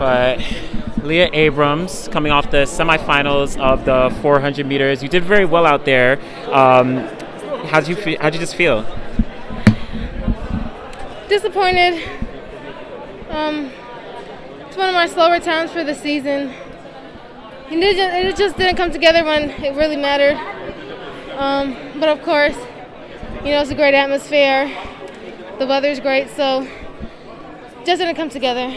But Leah Abrams coming off the semifinals of the 400 meters. You did very well out there. Um, how'd you feel, how'd you just feel? Disappointed. Um, it's one of my slower times for the season. And it just, it just didn't come together when it really mattered. Um, but of course, you know, it's a great atmosphere. The weather's great, so just didn't come together.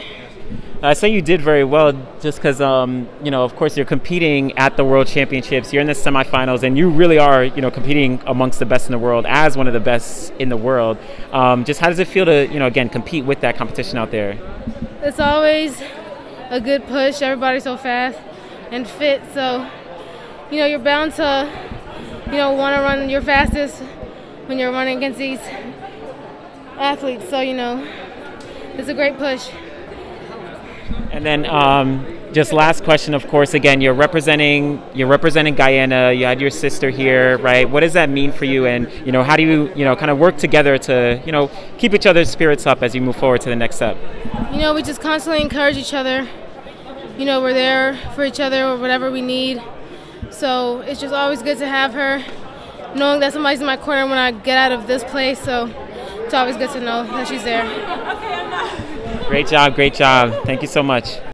I say you did very well just because, um, you know, of course, you're competing at the World Championships. You're in the semifinals, and you really are, you know, competing amongst the best in the world as one of the best in the world. Um, just how does it feel to, you know, again, compete with that competition out there? It's always a good push. Everybody's so fast and fit, so you know you're bound to, you know, want to run your fastest when you're running against these athletes. So you know, it's a great push. And then um, just last question, of course. Again, you're representing you're representing Guyana. You had your sister here, right? What does that mean for you? And you know, how do you you know kind of work together to you know keep each other's spirits up as you move forward to the next step? You know, we just constantly encourage each other. You know, we're there for each other or whatever we need. So it's just always good to have her, knowing that somebody's in my corner when I get out of this place. So it's always good to know that she's there. Great job, great job. Thank you so much.